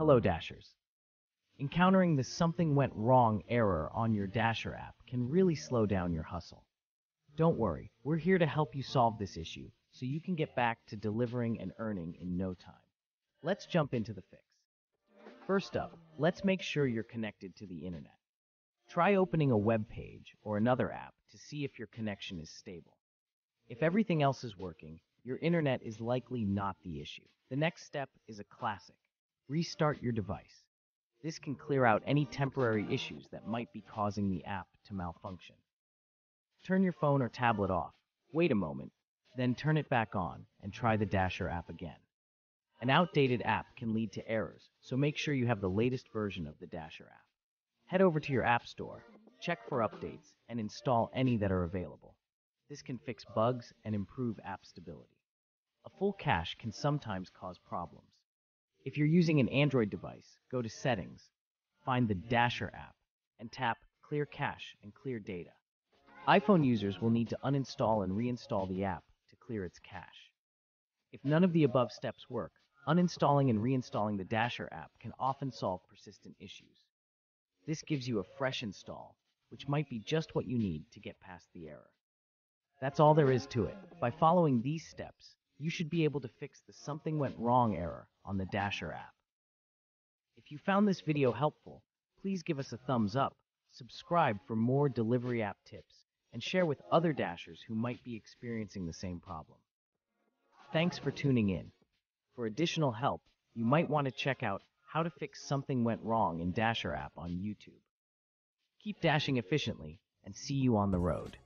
Hello, Dashers. Encountering the something went wrong error on your Dasher app can really slow down your hustle. Don't worry, we're here to help you solve this issue so you can get back to delivering and earning in no time. Let's jump into the fix. First up, let's make sure you're connected to the internet. Try opening a web page or another app to see if your connection is stable. If everything else is working, your internet is likely not the issue. The next step is a classic. Restart your device. This can clear out any temporary issues that might be causing the app to malfunction. Turn your phone or tablet off, wait a moment, then turn it back on and try the Dasher app again. An outdated app can lead to errors, so make sure you have the latest version of the Dasher app. Head over to your App Store, check for updates, and install any that are available. This can fix bugs and improve app stability. A full cache can sometimes cause problems. If you're using an Android device, go to Settings, find the Dasher app, and tap Clear Cache and Clear Data. iPhone users will need to uninstall and reinstall the app to clear its cache. If none of the above steps work, uninstalling and reinstalling the Dasher app can often solve persistent issues. This gives you a fresh install, which might be just what you need to get past the error. That's all there is to it. By following these steps, you should be able to fix the something went wrong error on the Dasher app. If you found this video helpful, please give us a thumbs up, subscribe for more delivery app tips, and share with other Dashers who might be experiencing the same problem. Thanks for tuning in. For additional help, you might want to check out How to Fix Something Went Wrong in Dasher app on YouTube. Keep dashing efficiently, and see you on the road.